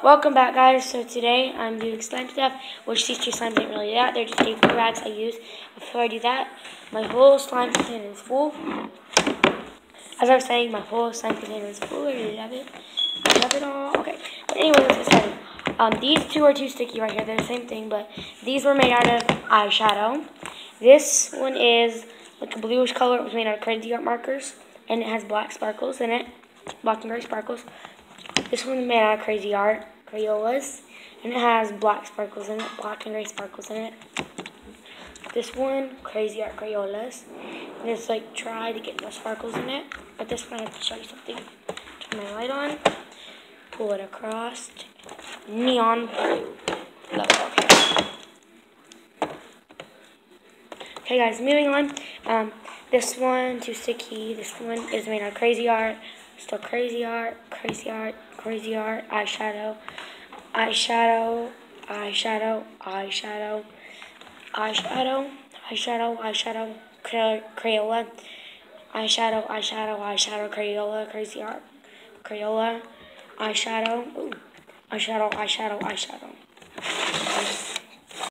Welcome back guys, so today I'm doing slime stuff, which these two slimes ain't really that, they're just paper rags I use. Before I do that, my whole slime container is full. As I was saying, my whole slime container is full, I really love it. I love it all, okay. But anyway, let's get started. Um, these two are too sticky right here, they're the same thing, but these were made out of eyeshadow. This one is like a bluish color, it was made out of crazy art markers, and it has black sparkles in it, black and gray sparkles. This one's made out of Crazy Art Crayolas, and it has black sparkles in it, black and gray sparkles in it. This one, Crazy Art Crayolas, and it's like try to get no sparkles in it, but this one I have to show you something. Turn my light on, pull it across, neon blue. Love Okay. okay guys, moving on. Um, this one, too sticky. This one is made out of Crazy Art. Still Crazy Art, Crazy Art, Crazy Art, eyeshadow, eyeshadow, eyeshadow, eyeshadow, eyeshadow, eyeshadow, eyeshadow, Crayola, eyeshadow, eyeshadow, eyeshadow, Crayola, Crazy Art, Crayola, eyeshadow, ooh, eyeshadow, eyeshadow, eyeshadow.